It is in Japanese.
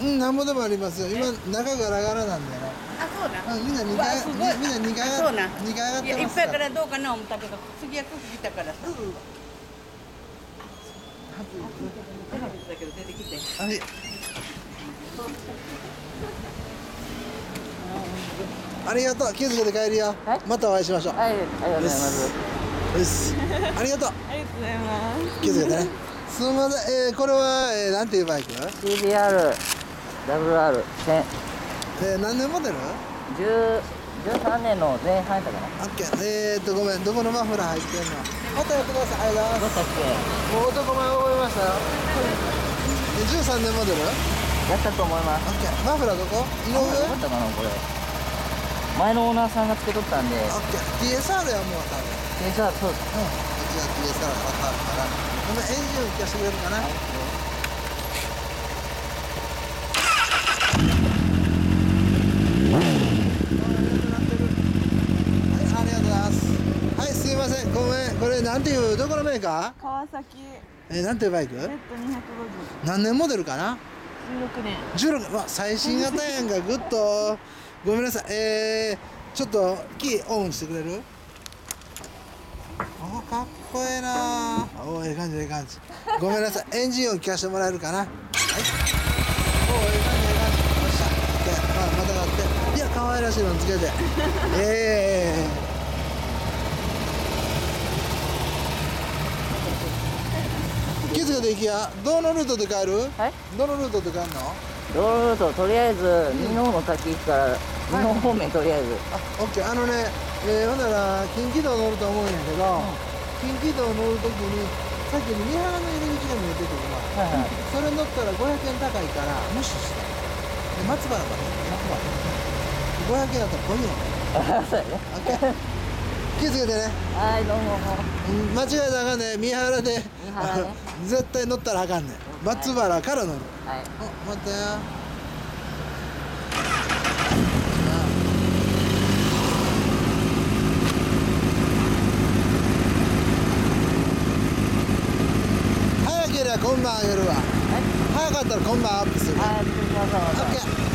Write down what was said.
うん、なんぼでもありますよ。今、中ガラガラなんだよね。あ、そうな。うんみんな二階みみんな二階そうな。二階上がってますからいやいっぱいからどうかな思ったけど、次は来たからさ。だけど出てきて。はい。ありがとう。気をつけて帰るよ。はいまたお会いしましょう。はい、ありがとうございます。です。ありがとう。ありがとうございます。気をつけてね。すみません。えー、これは、えー、なんていうバイク？CBR、WR、1000、えー、何年モデル10 13年の前半やったかな。オッケー。えーっと、ごめん。どこのマフラー入ってんの？またやってください。ありがとうございます。どうしたっけもう男前覚えましたよ。え13年モデルオッやったと思います。ケー。マフラーどこ？井上？オッどうだったかな、これ。前のオーナーさんがつけとったんで、ケー。TSR やもう多分。電車はそうです。うん。こっちが TSR わかるから。このエンジンを聞かせてくれるかな、はい、ありがとうございます。はい、すいません。ごめん。これなんていう、どこのメーカ川崎ーえー、なんていうバイク？Z250 何年モデルかな？16年 ?16、わ、最新型やんか、ぐっと。ごめんなさい。えー、ちょっと、キーオンしてくれる？おかっこええなおええ感じええ感じ。ごめんなさい。エンジン音聞かせてもらえるかな？はい。おええ感じええ感じ。よっしゃ。OK まあまたがって。いや可愛らしいのつけて。ええ気付けていきや。どのルートで帰る？はい。どのルートで帰るの？道路ととりあえず、美濃の滝行くから、美濃方面とりあえず。あ、オッケー。あのね、えー、ほんなら、近畿道乗ると思うんやけど、近畿道乗るときに、さっきに三原の入り口が見えてくるわ。はいはい。それ乗ったら500円高いから、無視して。で、松原まで、松原。500円だったら来いよ。あ、そうやね。気をつけてね。はい、どうも。うん間違えたらあかんね。三原で、ね 絶対乗ったらあかんね。松原から乗る。はい。お、待ったよ。早ければ今晩あげるわ。早かったら今晩アップする。はい。オッケー。